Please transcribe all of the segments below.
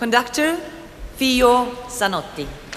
Conductor Fio Zanotti.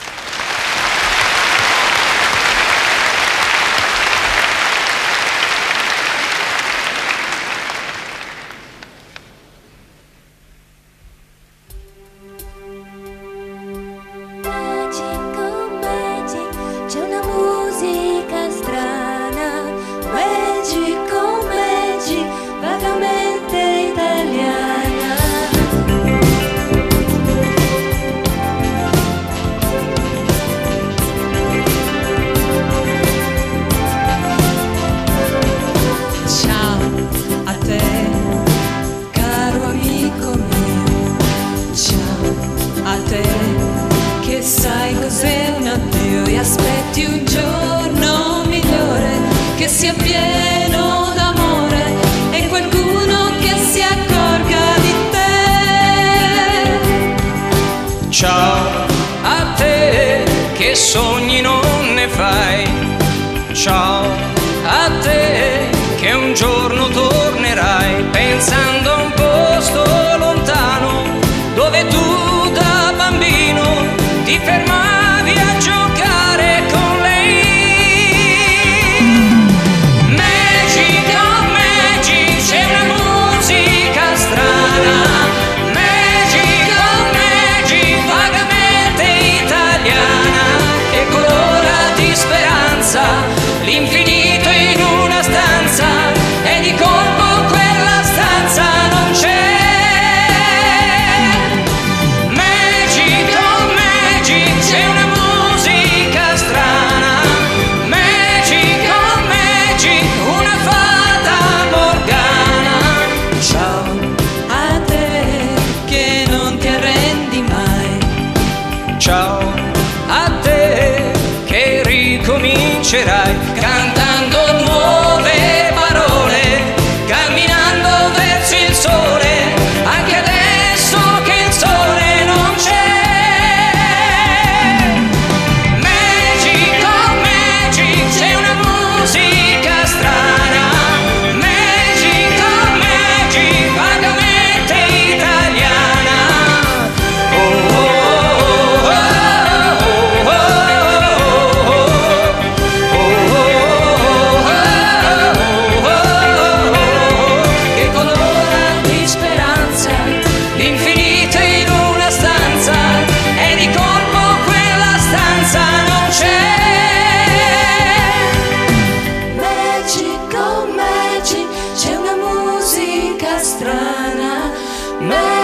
sogni non ne fai. Ciao a te. ciao a te che ricomincerà.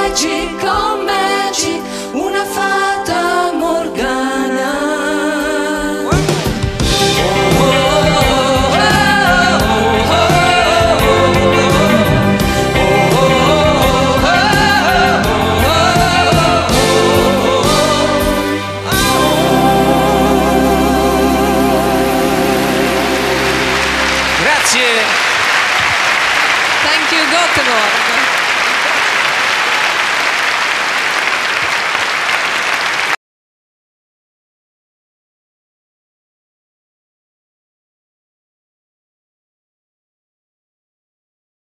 Magic, oh Magic, una favola